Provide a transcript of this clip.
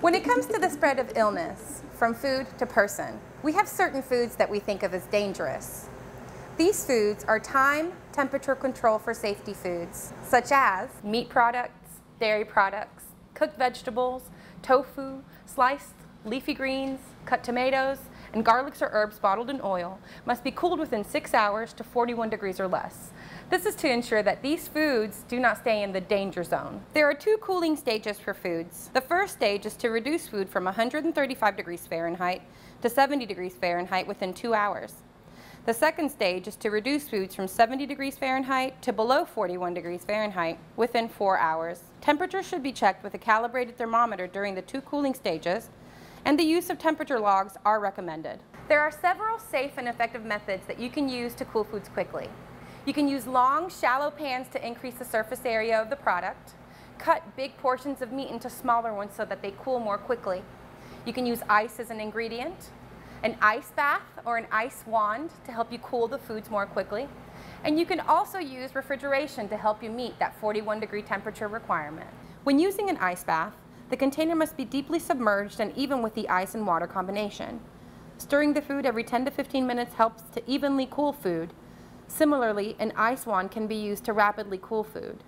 When it comes to the spread of illness from food to person, we have certain foods that we think of as dangerous. These foods are time temperature control for safety foods, such as meat products, dairy products, cooked vegetables, tofu, sliced leafy greens, cut tomatoes, and garlics or herbs bottled in oil must be cooled within 6 hours to 41 degrees or less. This is to ensure that these foods do not stay in the danger zone. There are two cooling stages for foods. The first stage is to reduce food from 135 degrees Fahrenheit to 70 degrees Fahrenheit within 2 hours. The second stage is to reduce foods from 70 degrees Fahrenheit to below 41 degrees Fahrenheit within 4 hours. Temperature should be checked with a calibrated thermometer during the two cooling stages and the use of temperature logs are recommended. There are several safe and effective methods that you can use to cool foods quickly. You can use long, shallow pans to increase the surface area of the product, cut big portions of meat into smaller ones so that they cool more quickly. You can use ice as an ingredient, an ice bath or an ice wand to help you cool the foods more quickly. And you can also use refrigeration to help you meet that 41 degree temperature requirement. When using an ice bath, the container must be deeply submerged and even with the ice and water combination. Stirring the food every 10 to 15 minutes helps to evenly cool food. Similarly, an ice wand can be used to rapidly cool food.